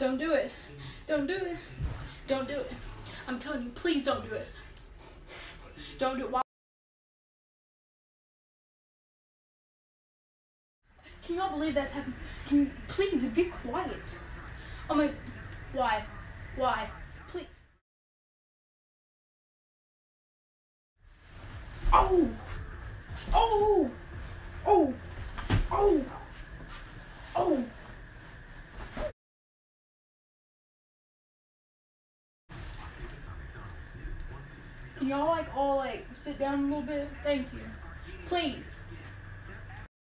Don't do it. Don't do it. Don't do it. I'm telling you, please don't do it. Don't do it. Why? Can y'all believe that's happening? Can you please be quiet? Oh my, why? Why? Please. Oh! Oh! Oh! Oh! Oh! Can y'all like all like sit down a little bit? Thank you. Please.